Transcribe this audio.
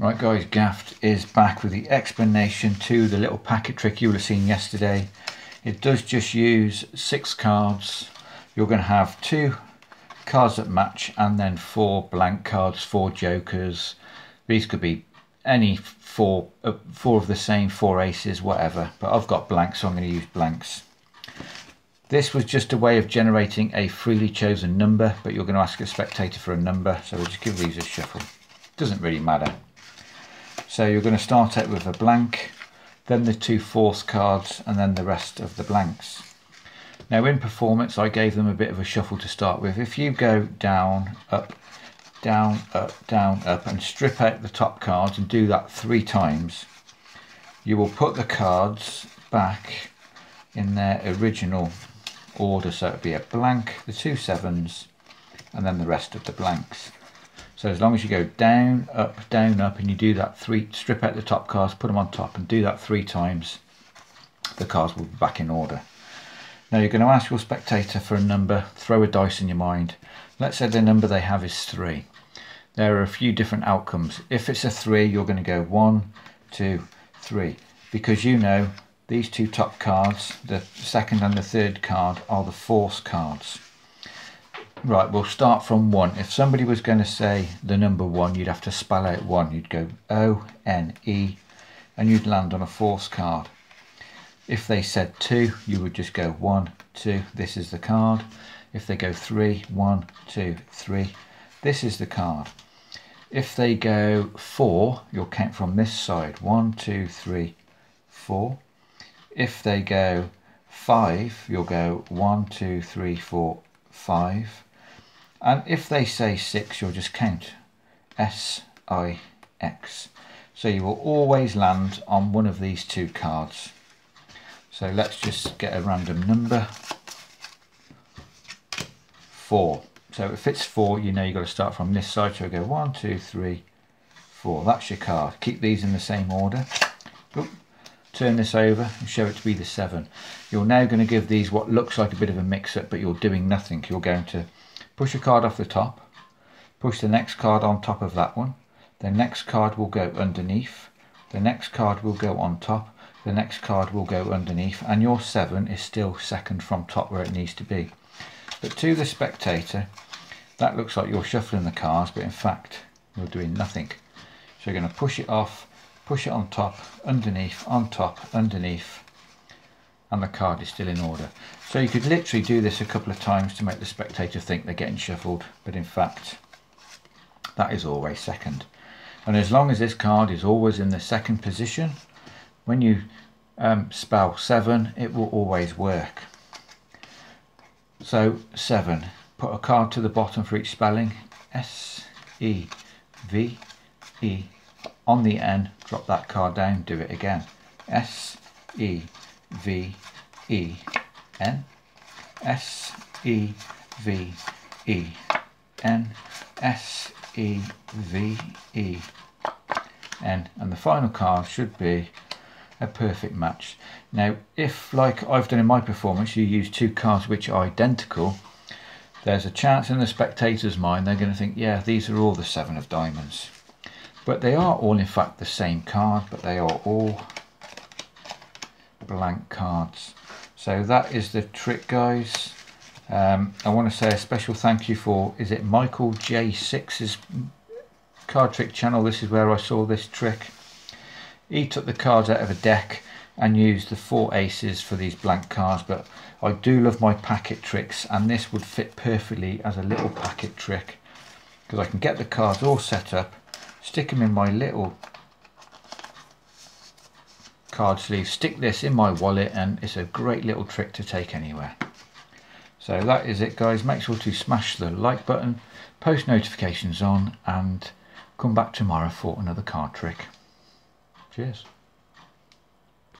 Right guys, Gaffed is back with the explanation to the little packet trick you would have seen yesterday. It does just use six cards. You're going to have two cards that match and then four blank cards, four jokers. These could be any four, uh, four of the same, four aces, whatever. But I've got blanks, so I'm going to use blanks. This was just a way of generating a freely chosen number, but you're going to ask a spectator for a number, so we'll just give these a shuffle. Doesn't really matter. So you're going to start out with a blank, then the two force cards, and then the rest of the blanks. Now in performance, I gave them a bit of a shuffle to start with. If you go down, up, down, up, down, up, and strip out the top cards and do that three times, you will put the cards back in their original order. So it would be a blank, the two sevens, and then the rest of the blanks. So as long as you go down, up, down, up, and you do that three, strip out the top cards, put them on top, and do that three times, the cards will be back in order. Now you're going to ask your spectator for a number, throw a dice in your mind. Let's say the number they have is three. There are a few different outcomes. If it's a three, you're going to go one, two, three, because you know these two top cards, the second and the third card, are the force cards. Right, we'll start from one. If somebody was going to say the number one, you'd have to spell out one. You'd go O-N-E and you'd land on a force card. If they said two, you would just go one, two, this is the card. If they go three, one, two, three, this is the card. If they go four, you'll count from this side. One, two, three, four. If they go five, you'll go one, two, three, four, five. And if they say 6, you'll just count S-I-X. So you will always land on one of these two cards. So let's just get a random number. 4. So if it's 4, you know you've got to start from this side. So go one, two, three, four. That's your card. Keep these in the same order. Oop. Turn this over and show it to be the 7. You're now going to give these what looks like a bit of a mix-up, but you're doing nothing. You're going to push a card off the top, push the next card on top of that one, the next card will go underneath, the next card will go on top, the next card will go underneath, and your 7 is still second from top where it needs to be. But to the spectator, that looks like you're shuffling the cards, but in fact, you're doing nothing. So you're going to push it off, push it on top, underneath, on top, underneath, and the card is still in order. So you could literally do this a couple of times to make the spectator think they're getting shuffled, but in fact, that is always second. And as long as this card is always in the second position, when you um, spell 7, it will always work. So 7, put a card to the bottom for each spelling, S, E, V, E, on the N, drop that card down, do it again, S, E, V E N S E V E N S E V E N and the final card should be a perfect match. Now if like I've done in my performance you use two cards which are identical there's a chance in the spectator's mind they're going to think yeah these are all the seven of diamonds but they are all in fact the same card but they are all blank cards. So that is the trick guys. Um, I want to say a special thank you for, is it Michael J6's card trick channel. This is where I saw this trick. He took the cards out of a deck and used the four aces for these blank cards but I do love my packet tricks and this would fit perfectly as a little packet trick because I can get the cards all set up stick them in my little card sleeve, stick this in my wallet and it's a great little trick to take anywhere. So that is it guys, make sure to smash the like button, post notifications on and come back tomorrow for another card trick. Cheers.